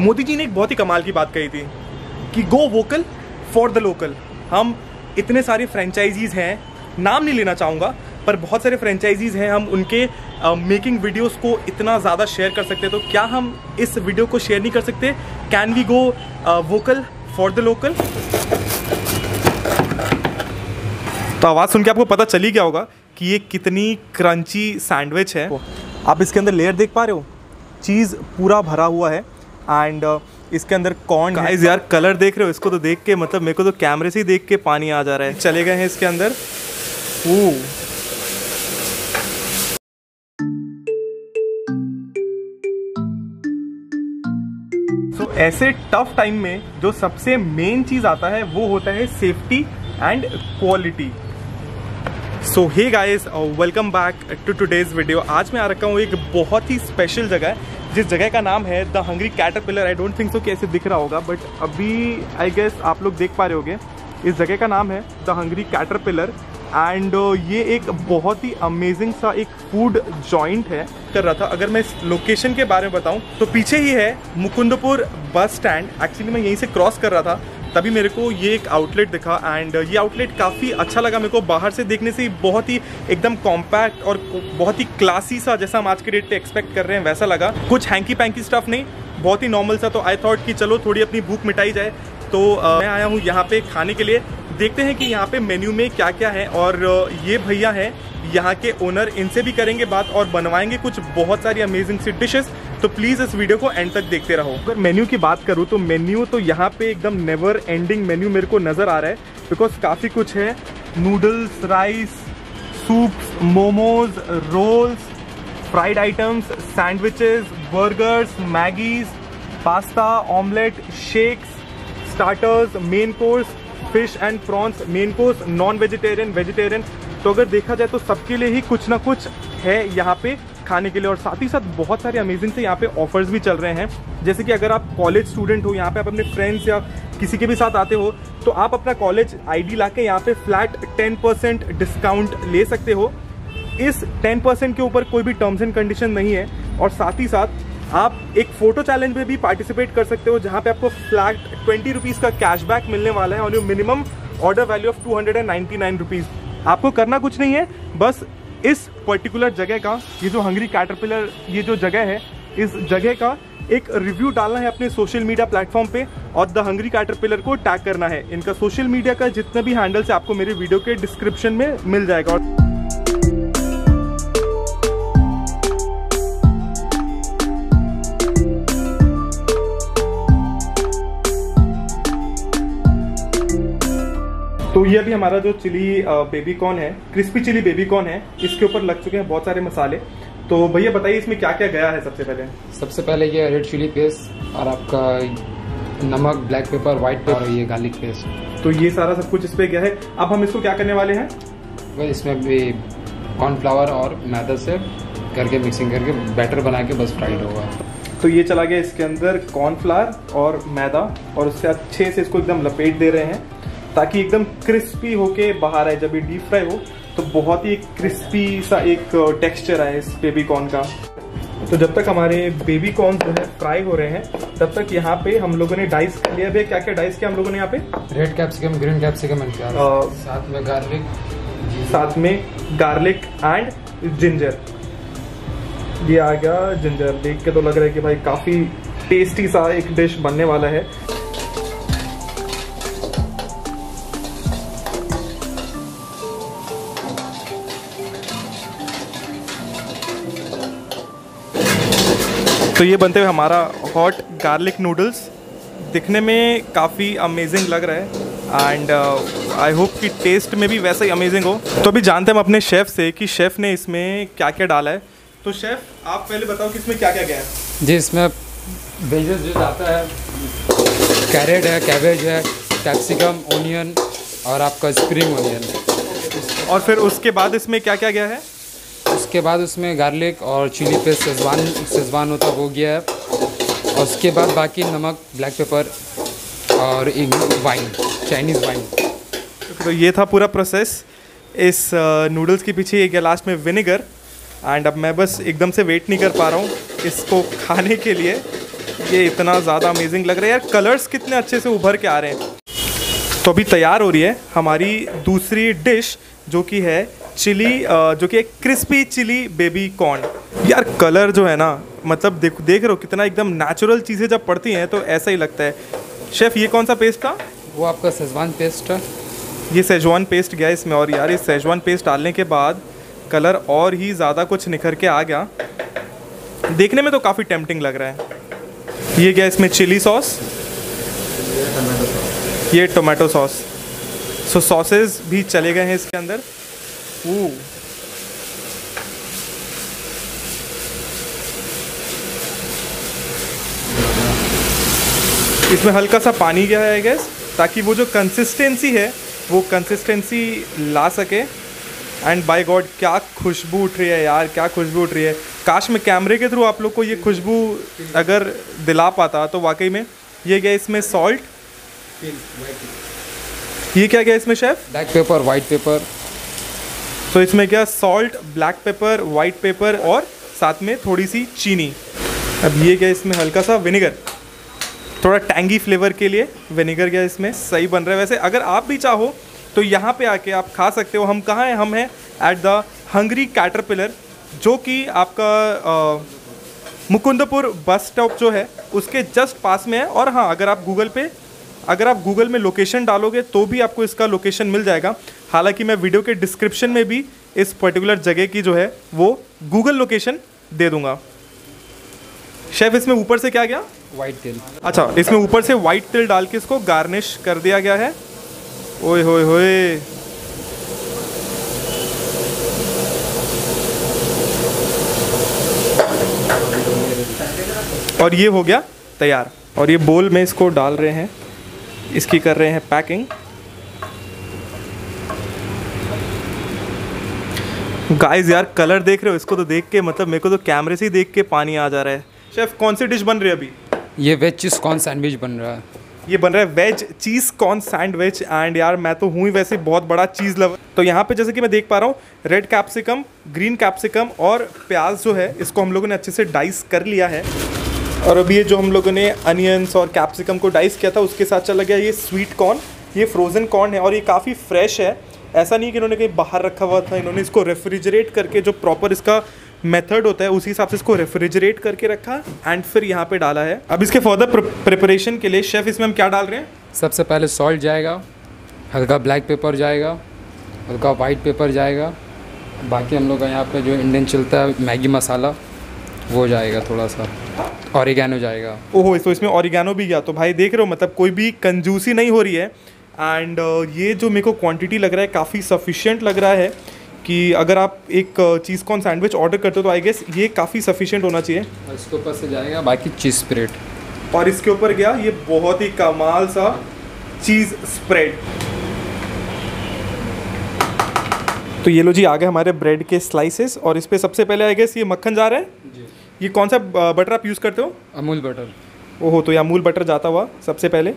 मोदी जी ने एक बहुत ही कमाल की बात कही थी कि go vocal for the local हम इतने सारे फ्रेंचाइजीज हैं नाम नहीं लेना चाहूँगा पर बहुत सारे फ्रेंचाइजीज हैं हम उनके मेकिंग uh, वीडियोस को इतना ज़्यादा शेयर कर सकते हैं। तो क्या हम इस वीडियो को शेयर नहीं कर सकते? Can we go vocal for the local तो आवाज़ सुन के आपको पता चली गया होगा कि ये कितनी क्रंची सैंडविच है। आप इसके अंदर लेयर देख पा रहे हो? चीज़ पूरा भरा हुआ है। एंड इसके अंदर कौन गाइस यार कलर देख रहे हो? इसको तो देख के मतलब मेरे को तो कैमरे से ही देख के पानी आ जा रहा है। चले गए हैं इसके अंदर। ओ सो ऐसे टफ टाइम में जो सबसे मेन चीज़ आता है, वो होता है safety and quality so hey guys welcome back to today's video आज मैं आ रखा हूँ एक बहुत ही स्पेशल जगह जिस जगह का नाम है the Hungry Caterpillar I don't think so कि ऐसे दिख रहा होगा बट अभी आई गेस आप लोग देख पा रहे होगे। इस जगह का नाम है द हंग्री कैटरपिलर एंड ये एक बहुत ही अमेजिंग सा एक फ़ूड जॉइंट है कर रहा था। अगर मैं इस लोकेशन के बारे में बताऊँ तो पीछे ही है मुकुंदपुर बस स्टैंड एक्चुअली मैं यहीं से क्रॉस कर रहा था। तभी मेरे को ये एक आउटलेट दिखा एंड ये आउटलेट काफ़ी अच्छा लगा मेरे को बाहर से देखने से बहुत ही एकदम कॉम्पैक्ट और बहुत ही क्लासी सा जैसा हम आज के डेट पे एक्सपेक्ट कर रहे हैं वैसा लगा। कुछ हैंकी पैंकी स्टफ़ नहीं बहुत ही नॉर्मल सा तो आई थॉट कि चलो थोड़ी अपनी भूख मिटाई जाए। तो uh, मैं आया हूँ यहाँ पे खाने के लिए। देखते हैं कि यहाँ पे मेन्यू में क्या क्या है और ये भैया हैं। यहाँ के ओनर इनसे भी करेंगे बात और बनवाएँगे कुछ बहुत सारी अमेजिंग सी डिशेस तो प्लीज़ इस वीडियो को एंड तक देखते रहो। अगर मेन्यू की बात करूँ तो मेन्यू तो यहाँ पे एकदम नेवर एंडिंग मेन्यू मेरे को नज़र आ रहा है बिकॉज़ काफ़ी कुछ है। Noodles rice soups momos rolls fried items sandwiches burgers Maggis pasta omelette shakes starters main course fish and prawns main course non vegetarian vegetarian तो अगर देखा जाए तो सबके लिए ही कुछ ना कुछ है यहाँ पे खाने के लिए। और साथ ही साथ बहुत सारे अमेजिंग से यहाँ पे ऑफर्स भी चल रहे हैं। जैसे कि अगर आप कॉलेज स्टूडेंट हो, यहाँ पे आप अपने फ्रेंड्स या किसी के भी साथ आते हो तो आप अपना कॉलेज आईडी ला के यहाँ पे फ्लैट 10 परसेंट डिस्काउंट ले सकते हो। इस 10 परसेंट के ऊपर कोई भी टर्म्स एंड कंडीशन नहीं है। और साथ ही साथ आप एक फ़ोटो चैलेंज में भी पार्टिसिपेट कर सकते हो, जहाँ पे आपको फ्लैट ट्वेंटी रुपीज़ का कैशबैक मिलने वाला है। और यो minimum order value of two hundred and ninety nine rupees आपको करना कुछ नहीं है, बस इस पर्टिकुलर जगह का, ये जो हंगरी कैटरपिलर ये जो जगह है, इस जगह का एक रिव्यू डालना है अपने सोशल मीडिया प्लेटफॉर्म पे और द हंगरी कैटरपिलर को टैग करना है। इनका सोशल मीडिया का जितने भी हैंडल्स है आपको मेरे वीडियो के डिस्क्रिप्शन में मिल जाएगा। और ये अभी हमारा जो चिली बेबी कॉर्न है क्रिस्पी चिली बेबी कॉर्न है इसके ऊपर लग चुके हैं बहुत सारे मसाले। तो भैया बताइए इसमें क्या क्या गया है सबसे पहले? सबसे पहले ये रेड चिली पेस्ट और आपका नमक ब्लैक पेपर व्हाइट पेपर और ये गार्लिक पेस्ट तो ये सारा सब कुछ इस पे गया है। अब हम इसको क्या करने वाले हैं? इसमें भी कॉर्नफ्लावर और मैदा से करके मिक्सिंग करके बैटर बना के बस फ्राइड होगा। तो ये चला गया इसके अंदर कॉर्नफ्लावर और मैदा और उससे अच्छे से इसको एकदम लपेट दे रहे हैं। ताकि एकदम क्रिस्पी होके बाहर आए। जब ये डीप फ्राई हो तो बहुत ही क्रिस्पी सा एक टेक्सचर आए इस बेबी कॉर्न का। तो जब तक हमारे बेबी कॉर्न जो है फ्राई हो रहे हैं तब तक यहाँ पे हम लोगों ने डाइस कर लिया। भैया क्या क्या डाइस किया हम लोगों ने यहाँ पे? Red capsicum green capsicum and साथ में गार्लिक साथ में गार्लिक एंड जिंजर ये आ गया जिंजर देख के तो लग रहा है कि भाई काफ़ी टेस्टी सा एक डिश बनने वाला है। तो ये बनते हुए हमारा हॉट गार्लिक नूडल्स दिखने में काफ़ी अमेजिंग लग रहा है। एंड आई होप कि टेस्ट में भी वैसा ही अमेजिंग हो। तो अभी जानते हैं हम अपने शेफ़ से कि शेफ़ ने इसमें क्या क्या डाला है। तो शेफ़ आप पहले बताओ कि इसमें क्या क्या गया है। जी इसमें वेजेस जो आता है कैरेट है कैबेज है कैप्सिकम ओनियन और आपका स्प्रिंग ओनियन और फिर उसके बाद इसमें क्या क्या गया है? उसके बाद उसमें गार्लिक और चिली पेस्ट सेजवान सेजवान होता, हो गया है। और उसके बाद बाकी नमक ब्लैक पेपर और वाइन चाइनीज़ वाइन तो ये था पूरा प्रोसेस इस नूडल्स के पीछे गया लास्ट में विनेगर एंड अब मैं बस एकदम से वेट नहीं कर पा रहा हूँ इसको खाने के लिए। ये इतना ज़्यादा अमेजिंग लग रहा है। यार कलर्स कितने अच्छे से उभर के आ रहे हैं। तो अभी तैयार हो रही है हमारी दूसरी डिश जो कि है चिली जो कि एक क्रिस्पी चिली बेबी कॉर्न यार कलर जो है ना मतलब देख देख रहे हो कितना एकदम नेचुरल चीज़ें जब पड़ती हैं तो ऐसा ही लगता है। शेफ़ ये कौन सा पेस्ट था? वो आपका सेजवान पेस्ट है ये सेजवान पेस्ट गया इसमें और यार इस सेजवान पेस्ट डालने के बाद कलर और ही ज़्यादा कुछ निखर के आ गया। देखने में तो काफ़ी टेम्पटिंग लग रहा है। ये गया इसमें चिली सॉस ये टोमेटो सॉस सो सॉसेज भी चले गए हैं इसके अंदर। ओ इसमें हल्का सा पानी गया है गैस ताकि वो जो कंसिस्टेंसी है वो कंसिस्टेंसी ला सके। एंड बाय गॉड क्या खुशबू उठ रही है यार क्या खुशबू उठ रही है। काश में कैमरे के थ्रू आप लोग को ये खुशबू अगर दिला पाता तो वाकई में ये गया इसमें सॉल्ट ये क्या गया इसमें chef black pepper white pepper तो इसमें क्या salt black pepper white pepper और साथ में थोड़ी सी चीनी। अब ये क्या इसमें हल्का सा विनेगर थोड़ा टैंगी फ्लेवर के लिए विनेगर क्या इसमें सही बन रहा है। वैसे अगर आप भी चाहो तो यहाँ पे आके आप खा सकते हो। हम कहाँ हैं? हम हैं एट द हंगरी कैटरपिलर जो कि आपका मुकुंदपुर बस स्टॉप जो है, उसके जस्ट पास में है। और हाँ अगर आप गूगल पे अगर आप गूगल में लोकेशन डालोगे तो भी आपको इसका लोकेशन मिल जाएगा। हालाँकि मैं वीडियो के डिस्क्रिप्शन में भी इस पर्टिकुलर जगह की जो है वो गूगल लोकेशन दे दूँगा। शेफ इसमें ऊपर से क्या गया? वाइट तिल अच्छा इसमें ऊपर से वाइट तिल डाल के इसको गार्निश कर दिया गया है। ओए होए होए। और ये हो गया तैयार। और ये बोल में इसको डाल रहे हैं। इसकी कर रहे हैं पैकिंग गाइस यार कलर देख रहे हो? इसको तो देख के मतलब मेरे को तो कैमरे से ही देख के पानी आ जा रहा है। शेफ कौन सी डिश बन रही है अभी? ये वेज चीज़ कॉर्न सैंडविच बन रहा है। ये बन रहा है veg cheese corn sandwich and यार मैं तो हूँ ही वैसे बहुत बड़ा चीज़ लवर तो यहाँ पे जैसे कि मैं देख पा रहा हूँ रेड कैप्सिकम ग्रीन कैप्सिकम और प्याज जो है इसको हम लोगों ने अच्छे से डाइस कर लिया है। और अभी ये जो हम लोगों ने अनियंस और कैप्सिकम को डाइस किया था, उसके साथ चला गया ये स्वीट कॉर्न ये फ्रोज़न कॉर्न है और ये काफ़ी फ्रेश है। ऐसा नहीं कि इन्होंने कहीं बाहर रखा हुआ था, इन्होंने इसको रेफ्रिजरेट करके जो प्रॉपर इसका मेथड होता है, उसी हिसाब से इसको रेफ्रिजरेट करके रखा एंड फिर यहाँ पे डाला है। अब इसके फर्दर प्रिपरेशन के लिए शेफ इसमें हम क्या डाल रहे हैं? सबसे पहले सॉल्ट जाएगा, हल्का ब्लैक पेपर जाएगा, हल्का वाइट पेपर जाएगा, बाकी हम लोग का यहाँ पे जो इंडियन चलता है, मैगी मसाला, वो जाएगा थोड़ा सा। ऑरिगेनो जाएगा। ओहो तो इसमें ऑरिगेनो भी गया। तो भाई देख रहे हो मतलब कोई भी कंजूसी नहीं हो रही है। एंड uh, ये जो मेरे को क्वांटिटी लग रहा है काफ़ी सफिशिएंट लग रहा है कि अगर आप एक चीज़ कॉर्न सैंडविच ऑर्डर करते हो तो आई गेस ये काफ़ी सफिशिएंट होना चाहिए। इसके ऊपर से जाएगा बाकी चीज़ स्प्रेड और इसके ऊपर गया ये बहुत ही कमाल सा चीज़ स्प्रेड तो ये लो जी आ गए हमारे ब्रेड के स्लाइसेस और इस पर सबसे पहले आई गेस ये मक्खन जा रहा है? ये कौन सा बटर आप यूज़ करते हो? अमूल बटर ओहो तो ये अमूल बटर जाता हुआ सबसे पहले।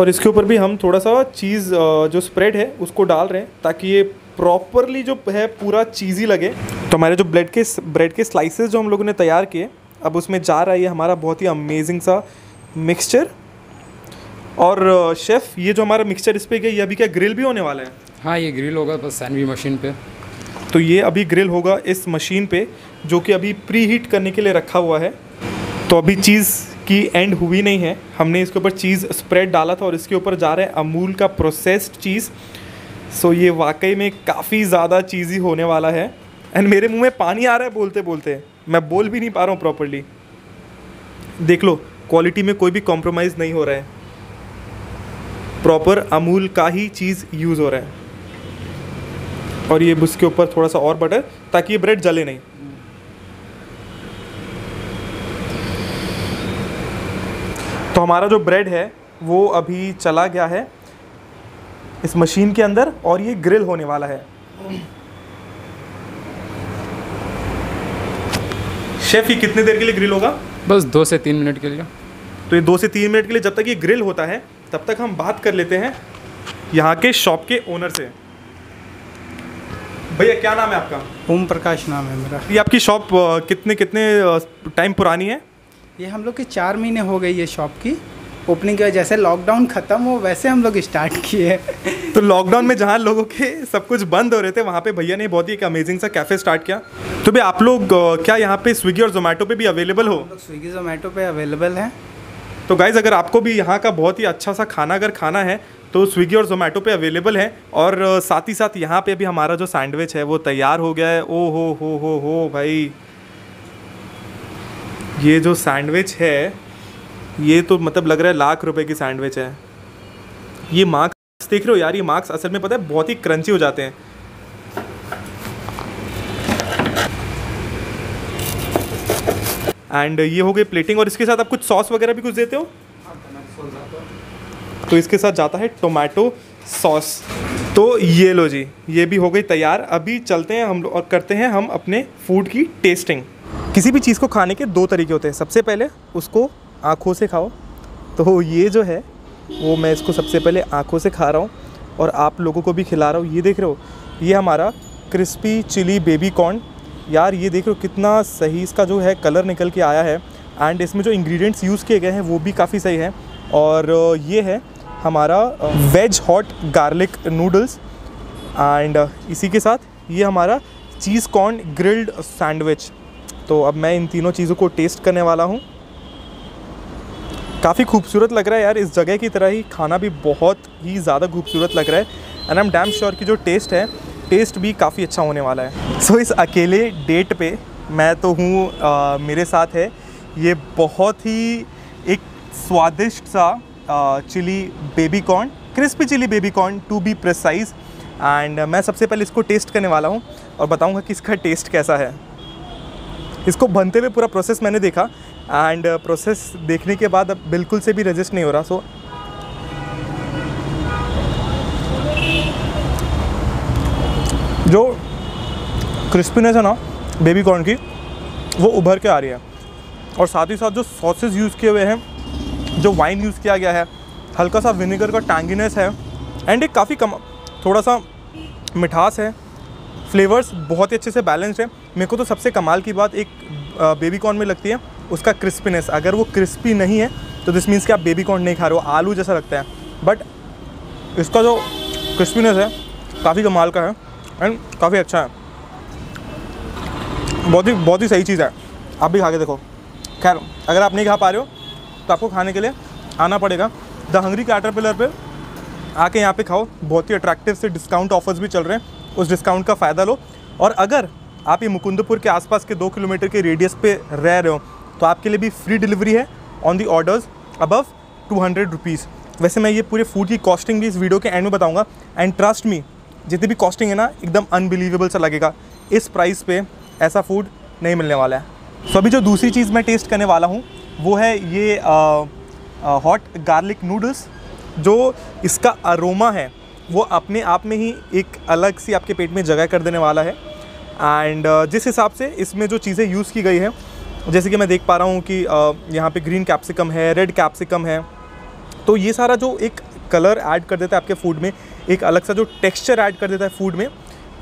और इसके ऊपर भी हम थोड़ा सा चीज़ जो स्प्रेड है उसको डाल रहे हैं ताकि ये प्रॉपरली जो है पूरा चीज़ी लगे। तो हमारे जो ब्रेड के ब्रेड के स्लाइसेस जो हम लोगों ने तैयार किए अब उसमें जा रहा है ये हमारा बहुत ही अमेजिंग सा मिक्सचर और शेफ़ ये जो हमारा मिक्सचर इस पर गया ये अभी क्या ग्रिल भी होने वाला है? हाँ ये ग्रिल होगा बस सैंडविच मशीन पे। तो ये अभी ग्रिल होगा इस मशीन पे जो कि अभी प्री हीट करने के लिए रखा हुआ है। तो अभी चीज़ की एंड हुई नहीं है। हमने इसके ऊपर चीज़ स्प्रेड डाला था और इसके ऊपर जा रहे हैं अमूल का प्रोसेस्ड चीज़ सो ये वाकई में काफ़ी ज़्यादा चीज़ी होने वाला है। एंड मेरे मुँह में पानी आ रहा है बोलते बोलते मैं बोल भी नहीं पा रहा हूँ प्रॉपरली देख लो क्वालिटी में कोई भी कॉम्प्रोमाइज़ नहीं हो रहा है। प्रॉपर अमूल का ही चीज़ यूज़ हो रहा है और ये उसके ऊपर थोड़ा सा और बटर ताकि ये ब्रेड जले नहीं तो हमारा जो ब्रेड है वो अभी चला गया है इस मशीन के अंदर और ये ग्रिल होने वाला है शेफ ये कितने देर के लिए ग्रिल होगा बस दो से तीन मिनट के लिए। तो ये दो से तीन मिनट के लिए जब तक ये ग्रिल होता है तब तक हम बात कर लेते हैं यहाँ के शॉप के ओनर से। भैया क्या नाम है आपका? ओम प्रकाश नाम है मेरा। ये आपकी शॉप कितने कितने टाइम पुरानी है? ये हम लोग की चार महीने हो गई है शॉप की। ओपनिंग के जैसे लॉकडाउन ख़त्म हो वैसे हम लोग स्टार्ट किए तो लॉकडाउन में जहाँ लोगों के सब कुछ बंद हो रहे थे वहाँ पे भैया ने बहुत ही एक अमेजिंग सा कैफ़े स्टार्ट किया। तो भैया आप लोग क्या यहाँ पे स्विगी और जोमेटो पे भी अवेलेबल हो? स्विगी जोमेटो पे अवेलेबल हैं। तो गाइज़ अगर आपको भी यहाँ का बहुत ही अच्छा सा खाना अगर खाना है तो स्विगी और जोमेटो पे अवेलेबल है। और साथ ही साथ यहाँ पे भी हमारा जो सैंडविच है, वो तैयार हो गया है। ओ हो हो हो हो, भाई। ये जो सैंडविच है, ये तो मतलब लग रहा है लाख रुपए की सैंडविच है। ये मार्क्स देख रहे हो यार, ये मार्क्स असल में पता है बहुत ही क्रंची हो जाते हैं। एंड ये हो गई प्लेटिंग और इसके साथ आप कुछ सॉस वगैरह भी कुछ देते हो? तो इसके साथ जाता है टोमेटो सॉस तो ये लो जी, ये भी हो गई तैयार। अभी चलते हैं हम लोग और करते हैं हम अपने फ़ूड की टेस्टिंग किसी भी चीज़ को खाने के दो तरीके होते हैं। सबसे पहले उसको आँखों से खाओ। तो ये जो है, वो मैं इसको सबसे पहले आँखों से खा रहा हूँ और आप लोगों को भी खिला रहा हूँ। ये देख रहे हो, ये हमारा क्रिस्पी चिली बेबी कॉर्न यार ये देख हो कितना सही इसका जो है कलर निकल के आया है एंड इसमें जो इंग्रेडिएंट्स यूज़ किए गए हैं, वो भी काफ़ी सही है। और ये है हमारा veg hot garlic noodles and इसी के साथ ये हमारा चीज़ कॉर्न ग्रिल्ड सैंडविच तो अब मैं इन तीनों चीज़ों को टेस्ट करने वाला हूँ। काफ़ी खूबसूरत लग रहा है यार, इस जगह की तरह ही खाना भी बहुत ही ज़्यादा खूबसूरत लग रहा है। And I am damn sure की जो टेस्ट है टेस्ट भी काफ़ी अच्छा होने वाला है। सो so, इस अकेले डेट पे मैं तो हूँ मेरे साथ है। ये बहुत ही एक स्वादिष्ट सा chili baby corn crispy chili baby corn to be precise and मैं सबसे पहले इसको टेस्ट करने वाला हूँ और बताऊँगा कि इसका टेस्ट कैसा है। इसको बनते हुए पूरा प्रोसेस मैंने देखा। एंड प्रोसेस देखने के बाद अब बिल्कुल से भी रजिस्ट नहीं हो रहा। सो जो क्रिस्पीनेस है ना बेबी कॉर्न की, वो उभर के आ रही है। और साथ ही साथ जो सॉसेस यूज़ किए हुए हैं, जो वाइन यूज़ किया गया है, हल्का सा विनेगर का टैंगीनेस है एंड एक काफ़ी कम, थोड़ा सा मिठास है। फ्लेवर्स बहुत ही अच्छे से बैलेंस्ड है। मेरे को तो सबसे कमाल की बात एक बेबी कॉर्न में लगती है, उसका क्रिस्पीनेस अगर वो क्रिस्पी नहीं है तो दिस मीन्स कि आप बेबी कॉर्न नहीं खा रहे हो, आलू जैसा लगता है। बट इसका जो क्रिस्पीनेस है, काफ़ी कमाल का है। एंड काफ़ी अच्छा है। बहुत ही बहुत ही सही चीज़ है। आप भी खा के देखो। खैर, अगर आप नहीं खा पा रहे हो तो आपको खाने के लिए आना पड़ेगा। द हंगरी कैटरपिलर पे आके यहाँ पे खाओ। बहुत ही अट्रैक्टिव से डिस्काउंट ऑफर्स भी चल रहे हैं। उस डिस्काउंट का फ़ायदा लो। और अगर आप ये मुकुंदपुर के आसपास के दो किलोमीटर के रेडियस पे रह रहे हो तो आपके लिए भी फ्री डिलीवरी है on the orders above two hundred rupees वैसे मैं ये पूरे फ़ूड की कॉस्टिंग भी इस वीडियो के एंड में बताऊँगा। एंड ट्रस्ट मी जितनी भी कॉस्टिंग है ना, एकदम अनबिलीवेबल सा लगेगा। इस प्राइस पे ऐसा फ़ूड नहीं मिलने वाला है। सो अभी जो दूसरी चीज़ मैं टेस्ट करने वाला हूँ, वो है ये हॉट गार्लिक नूडल्स जो इसका अरोमा है, वो अपने आप में ही एक अलग सी आपके पेट में जगह कर देने वाला है। एंड जिस हिसाब से इसमें जो चीज़ें यूज़ की गई हैं, जैसे कि मैं देख पा रहा हूँ कि यहाँ पे ग्रीन कैप्सिकम है रेड कैप्सिकम है तो ये सारा जो एक कलर ऐड कर देता है आपके फ़ूड में एक अलग सा जो टेक्स्चर ऐड कर देता है फ़ूड में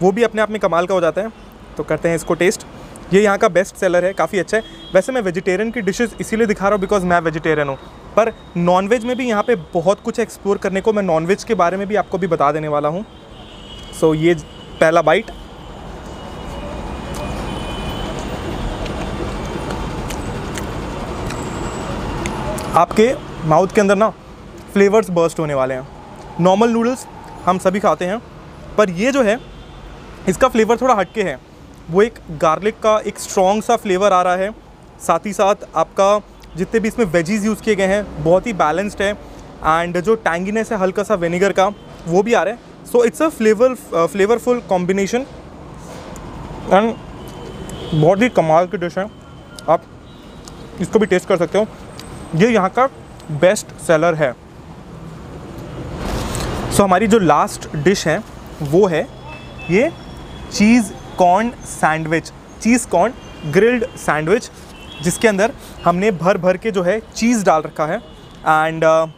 वो भी अपने आप में कमाल का हो जाता है। तो करते हैं इसको टेस्ट ये यहाँ का बेस्ट सेलर है काफ़ी अच्छा है। वैसे मैं वेजिटेरियन की डिशेस इसीलिए दिखा रहा हूँ बिकॉज़ मैं वेजिटेरियन हूँ। पर नॉनवेज में भी यहाँ पे बहुत कुछ एक्सप्लोर करने को मैं नॉनवेज के बारे में भी आपको भी बता देने वाला हूँ। सो so, ये पहला बाइट आपके माउथ के अंदर ना फ्लेवर्स बर्स्ट होने वाले हैं। नॉर्मल नूडल्स हम सभी खाते हैं। पर ये जो है, इसका फ्लेवर थोड़ा हटके है। वो एक गार्लिक का एक स्ट्रॉन्ग सा फ्लेवर आ रहा है। साथ ही साथ आपका जितने भी इसमें वेजीज यूज़ किए गए हैं, बहुत ही बैलेंस्ड है। एंड जो टैंगीनेस है, हल्का सा विनेगर का, वो भी आ रहा है। So it's a flavour flavourful combination and बहुत ही कमाल की डिश है। आप इसको भी टेस्ट कर सकते हो। ये यहाँ का बेस्ट सेलर है। सो हमारी जो लास्ट डिश है वो है ये cheese corn sandwich cheese corn grilled sandwich जिसके अंदर हमने भर भर के जो है चीज़ डाल रखा है। एंड uh,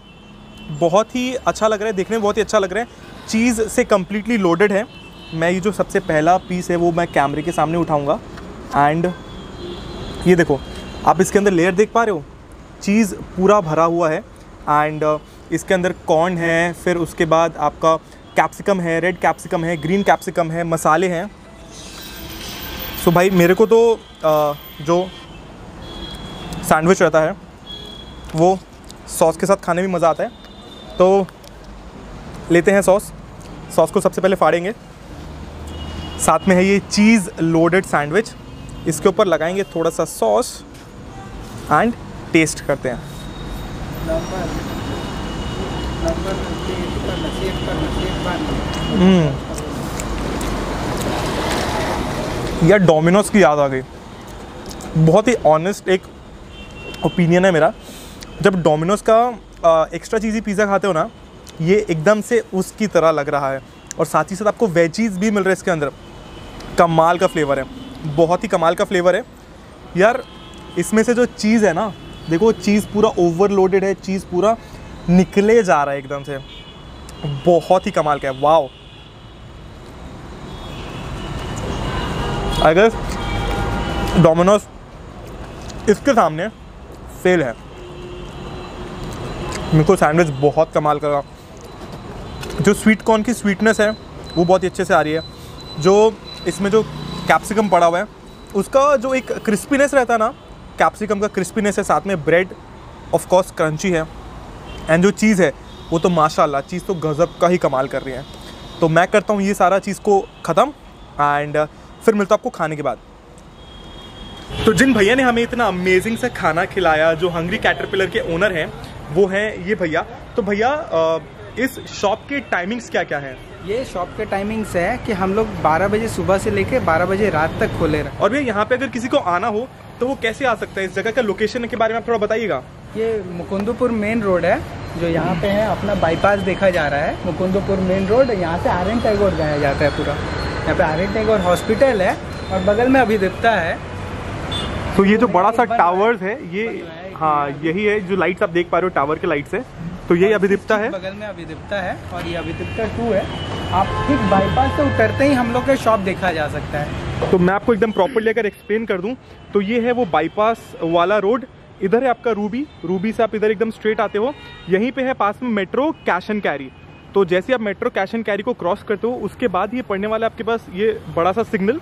बहुत ही अच्छा लग रहा है देखने में बहुत ही अच्छा लग रहा है। चीज़ से कम्प्लीटली लोडेड है। मैं ये जो सबसे पहला पीस है वो मैं कैमरे के सामने उठाऊँगा। एंड ये देखो आप इसके अंदर लेयर देख पा रहे हो? चीज़ पूरा भरा हुआ है। एंड इसके अंदर कॉर्न है फिर उसके बाद आपका कैप्सिकम है रेड कैप्सिकम है ग्रीन कैप्सिकम है मसाले हैं। सो भाई मेरे को तो अ, जो सैंडविच रहता है वो सॉस के साथ खाने में मज़ा आता है। तो लेते हैं सॉस। सॉस को सबसे पहले फाड़ेंगे। साथ में है ये चीज़ लोडेड सैंडविच। इसके ऊपर लगाएँगे थोड़ा सा सॉस। एंड टेस्ट करते हैं। यार डोमिनोज की याद आ गई। बहुत ही ऑनेस्ट एक ओपिनियन है मेरा। जब डोमिनोज का एक्स्ट्रा चीज़ी पिज़्ज़ा खाते हो ना, ये एकदम से उसकी तरह लग रहा है। और साथ ही साथ आपको वेजीज भी मिल रहे हैं इसके अंदर। कमाल का फ्लेवर है। बहुत ही कमाल का फ्लेवर है। यार, इसमें से जो चीज़ है ना, देखो चीज़ पूरा ओवरलोडेड है चीज़ पूरा निकले जा रहा है एकदम से। बहुत ही कमाल का है, वाओ। अगर डोमिनोज इसके सामने फेल है, मेरे को सैंडविच बहुत कमाल का जो स्वीट कॉर्न की स्वीटनेस है, वो बहुत ही अच्छे से आ रही है। जो इसमें जो कैप्सिकम पड़ा हुआ है, उसका जो एक क्रिस्पीनेस रहता है ना कैप्सिकम का क्रिस्पीनेस है, साथ में ब्रेड ऑफ़ कोर्स क्रंची है। एंड जो चीज़ है वो तो माशाल्लाह चीज़ तो गज़ब का ही कमाल कर रही है। तो मैं करता हूँ ये सारा चीज़ को ख़त्म एंड फिर मिलता आपको खाने के बाद। तो जिन भैया ने हमें इतना अमेजिंग सा खाना खिलाया जो हंगरी कैटरपिलर के ओनर हैं वो हैं ये भैया। तो भैया इस शॉप के टाइमिंग्स क्या क्या हैं? ये शॉप के टाइमिंग्स है कि हम लोग 12 बजे सुबह से लेके 12 बजे रात तक खोले रहे। और भैया यहाँ पे अगर किसी को आना हो तो वो कैसे आ सकता है? इस जगह का लोकेशन के बारे में आप थोड़ा बताइएगा। ये मुकुंदपुर मेन रोड है जो यहाँ पे है अपना बाईपास देखा जा रहा है। मुकुंदपुर मेन रोड यहाँ से आर एन टैगोर जाया जाता है पूरा। यहाँ पे आर एन टैगोर हॉस्पिटल है और बगल में अभिदेवता है। तो ये जो बड़ा सा टावर्स है ये हाँ यही है जो लाइट्स आप देख पा रहे हो टावर के लाइट्स है तो यही अभिदीप्ता है। बगल में अभिदेवता है और ये अभिदेवता टू है। आप ठीक बाईपास से उतरते ही हम लोग का शॉप देखा जा सकता है। तो मैं आपको एकदम प्रॉपरली अगर एक्सप्लेन कर दूँ। तो ये है वो बाईपास वाला रोड इधर है आपका रूबी। रूबी से आप इधर एकदम स्ट्रेट आते हो। यहीं पे है पास में मेट्रो कैश एंड कैरी तो जैसे आप मेट्रो कैश एंड कैरी को क्रॉस करते हो, उसके बाद ये पड़ने वाला आपके पास ये बड़ा सा सिग्नल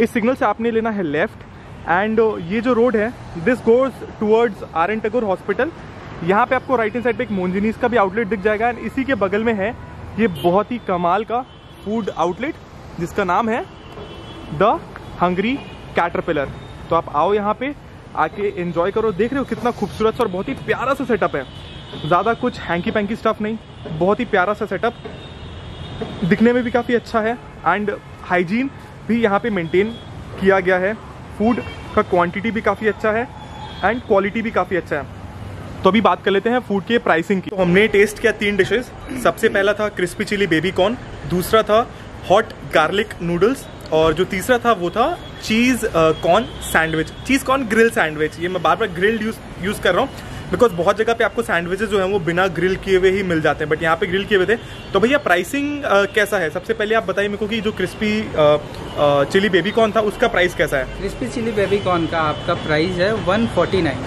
इस सिग्नल से आपने लेना है लेफ़्ट एंड ये जो रोड है this goes towards R N Tagore hospital यहाँ पे आपको राइट हैंड साइड पे एक मोन्जिनीस का भी आउटलेट दिख जाएगा। एंड इसी के बगल में है ये बहुत ही कमाल का फ़ूड आउटलेट जिसका नाम है द हंगरी कैटरपिलर तो आप आओ यहाँ पे। आके एंजॉय करो। देख रहे हो कितना खूबसूरत और बहुत ही प्यारा सा सेटअप है। ज़्यादा कुछ हैंकी पैंकी स्टफ़ नहीं, बहुत ही प्यारा सा सेटअप दिखने में भी काफ़ी अच्छा है एंड हाइजीन भी यहाँ पे मेंटेन किया गया है। फ़ूड का क्वांटिटी भी काफ़ी अच्छा है एंड क्वालिटी भी काफ़ी अच्छा है। तो अभी बात कर लेते हैं फ़ूड के प्राइसिंग की। तो हमने टेस्ट किया तीन डिशेस सबसे पहला था क्रिस्पी चिली बेबी कॉर्न दूसरा था हॉट गार्लिक नूडल्स और जो तीसरा था वो था cheese corn sandwich. Cheese corn grill sandwich. ये मैं बार बार ग्रिल्ड यूज़ यूज़ कर रहा हूँ बिकॉज़ बहुत जगह पे आपको सैंडविचेस जो हैं वो बिना ग्रिल किए हुए ही मिल जाते हैं बट यहाँ पे ग्रिल किए हुए थे। तो भैया प्राइसिंग कैसा है? सबसे पहले आप बताइए मेरे को कि जो क्रिस्पी चिली बेबी कॉर्न था उसका प्राइस कैसा है? क्रिस्पी चिली बेबी कॉर्न का आपका प्राइस है one forty nine.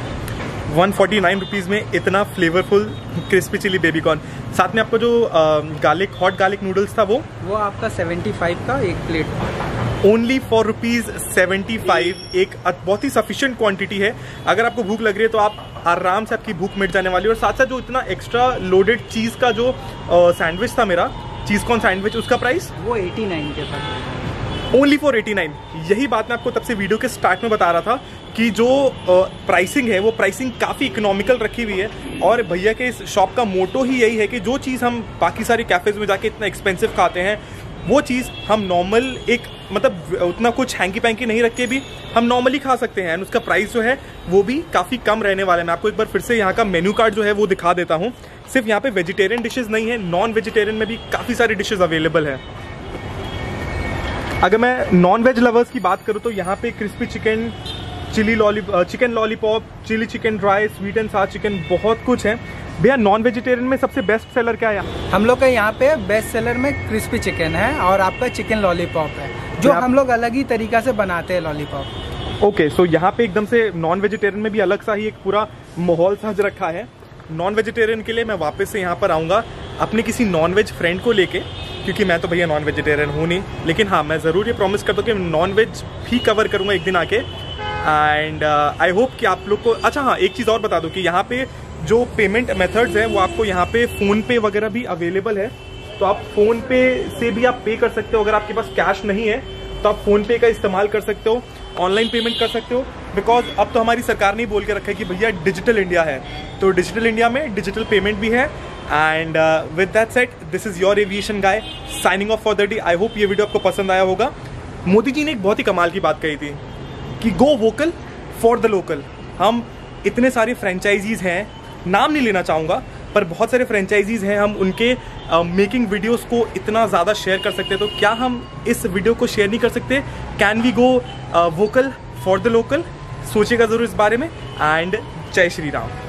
One forty nine rupees में इतना flavourful crispy chilli baby corn. साथ में आपको जो गार्लिक हॉट गार्लिक नूडल्स था वो? वो आपका सेवेंटी फाइव का एक plate only for rupees seventy five एक बहुत ही सफिशियंट क्वांटिटी है। अगर आपको भूख लग रही है तो आप आराम से आपकी भूख मिट जाने वाली है। और साथ साथ जो इतना एक्स्ट्रा लोडेड चीज़ का जो सैंडविच था मेरा चीज़ कॉर्न सैंडविच उसका प्राइस वो एटी नाइन के था। ओनली फॉर 89 यही बात मैं आपको तब से वीडियो के स्टार्ट में बता रहा था कि जो प्राइसिंग है वो प्राइसिंग काफ़ी इकोनॉमिकल रखी हुई है। और भैया के इस शॉप का मोटो ही यही है कि जो चीज़ हम बाकी सारी कैफ़ेज़ में जाके इतना एक्सपेंसिव खाते हैं वो चीज़ हम नॉर्मल एक मतलब उतना कुछ हैंकी पैंकी नहीं रख के भी हम नॉर्मली खा सकते हैं। एंड उसका प्राइस जो है, वो भी काफ़ी कम रहने वाला है। मैं आपको एक बार फिर से यहाँ का मेन्यू कार्ड जो है, वो दिखा देता हूँ। सिर्फ़ यहाँ पे वेजिटेरियन डिशेज नहीं है नॉन वेजिटेरियन में भी काफ़ी सारी डिशेज अवेलेबल है। अगर मैं नॉन वेज लवर्स की बात करूँ तो यहाँ पे crispy chicken chilli lolly chicken lollipop chilli chicken dry sweet and sour chicken बहुत कुछ है। भैया नॉन वेजिटेरियन में सबसे बेस्ट सेलर क्या है हम लोग का यहाँ पे बेस्ट सेलर में क्रिस्पी चिकन है और आपका चिकन लॉलीपॉप है जो हम लोग अलग ही तरीका से बनाते हैं लॉलीपॉप ओके सो यहाँ पे एकदम से नॉन वेजिटेरियन में भी अलग सा ही एक पूरा माहौल सज रखा है। नॉन वेजिटेरियन के लिए मैं वापस से यहाँ पर आऊँगा अपने किसी नॉन वेज फ्रेंड को लेके क्योंकि मैं तो भैया नॉन वेजिटेरियन हूँ नहीं। लेकिन हाँ मैं ज़रूर ये प्रॉमिस करता हूँ कि नॉन वेज भी कवर करूँगा एक दिन आके। एंड आई होप कि आप लोग को अच्छा हाँ एक चीज़ और बता दूँ कि यहाँ पे जो पेमेंट मेथड्स है, वो आपको यहाँ पे फ़ोन पे वगैरह भी अवेलेबल है। तो आप फ़ोन पे से भी आप पे कर सकते हो। अगर आपके पास कैश नहीं है तो आप फ़ोन पे का इस्तेमाल कर सकते हो ऑनलाइन पेमेंट कर सकते हो। बिकॉज़ अब तो हमारी सरकार ने बोल के रखा है कि भैया डिजिटल इंडिया है। तो डिजिटल इंडिया में डिजिटल पेमेंट भी है। And with that set this is your aviation guy signing off for the day I hope ये वीडियो आपको पसंद आया होगा। मोदी जी ने एक बहुत ही कमाल की बात कही थी कि go vocal for the local हम इतने सारे फ्रेंचाइजीज हैं नाम नहीं लेना चाहूँगा, पर बहुत सारे फ्रेंचाइजीज हैं, हम उनके मेकिंग वीडियोस को इतना ज़्यादा शेयर कर सकते हैं। तो क्या हम इस वीडियो को शेयर नहीं कर सकते? Can we go vocal for the local सोचेगा ज़रूर इस बारे में। एंड जय श्री राम।